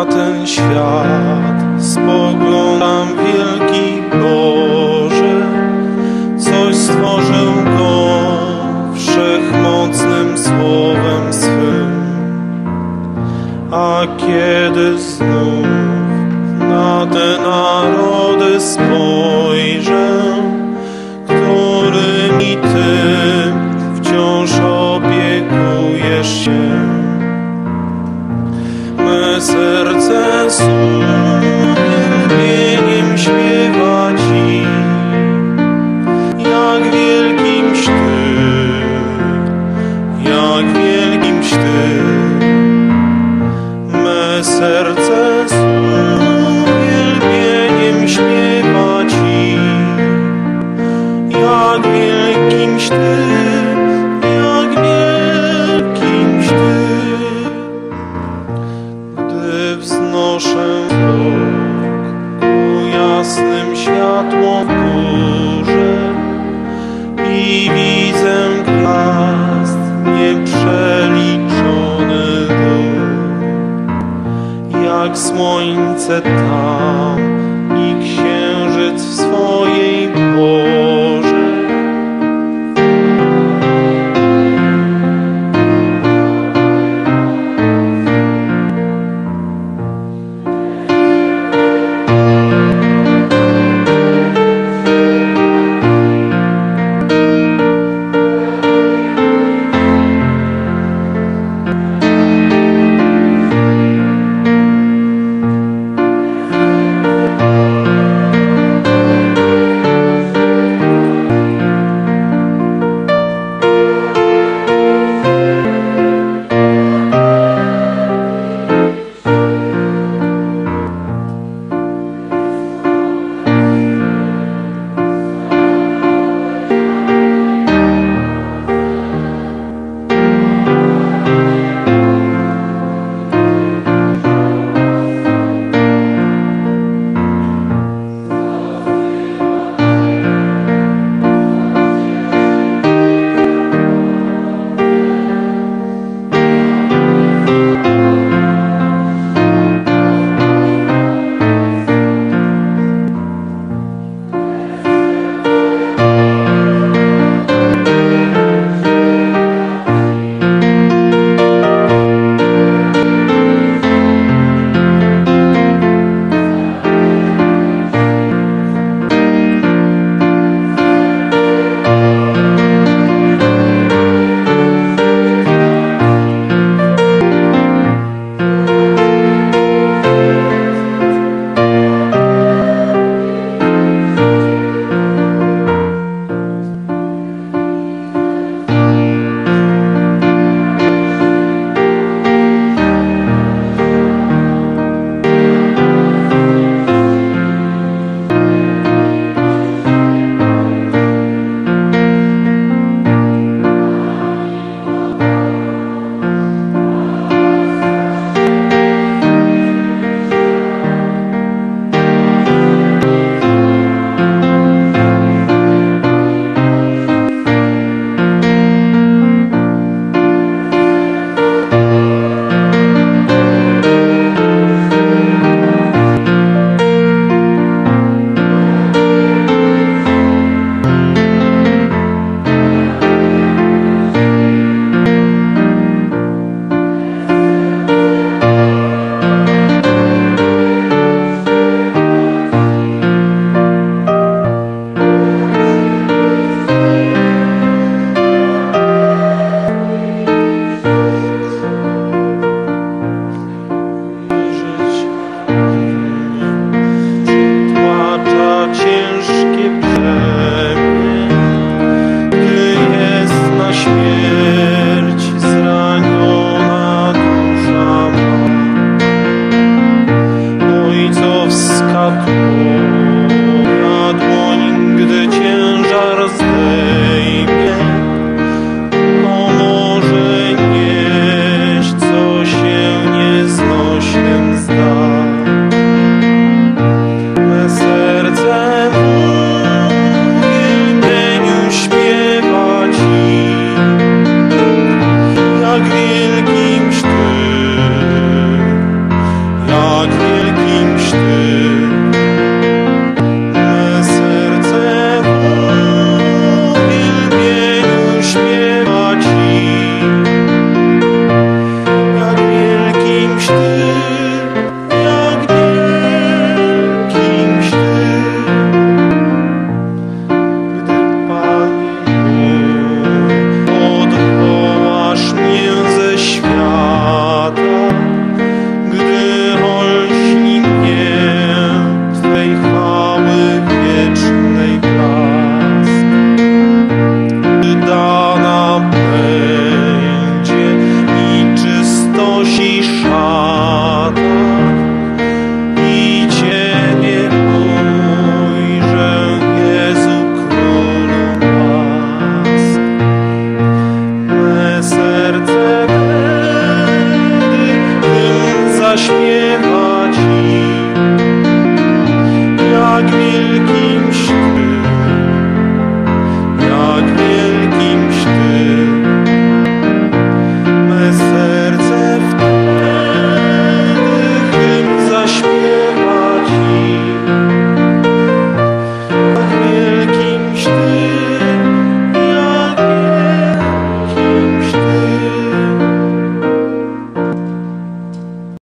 na ten świat spoglądam wielki Boże, coś stworzył go wszechmocnym słowem swym. A kiedy znów na te narody spojrzę, jasnym i widzę gwiazd nieprzeliczony jak słońce tam i księżyc w swojej